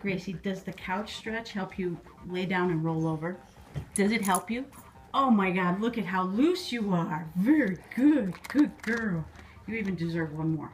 Gracie, does the couch stretch help you lay down and roll over? Does it help you? Oh my God, look at how loose you are. Very good, good girl. You even deserve one more.